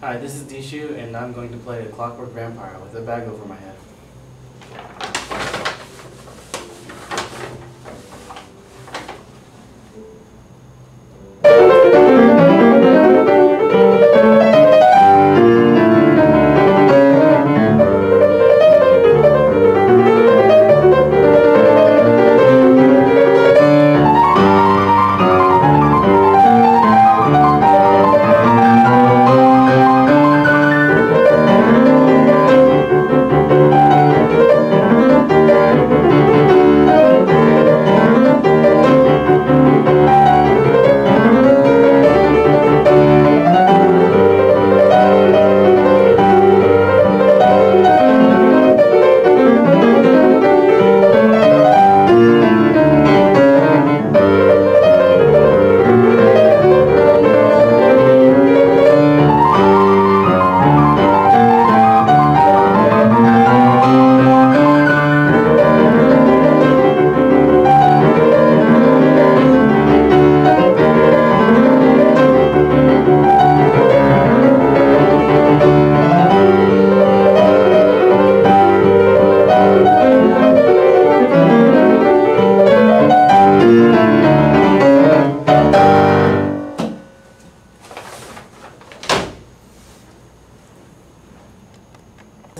Hi, this is Dee Hsu, and I'm going to play a Clockwork Vampire with a bag over my head.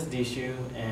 This issue and